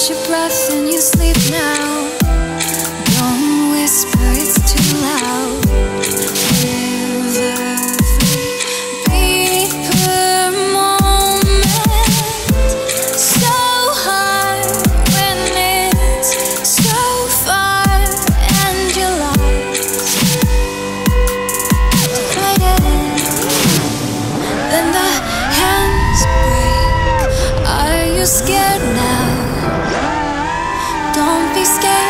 catch your breath and you sleep now. be scared.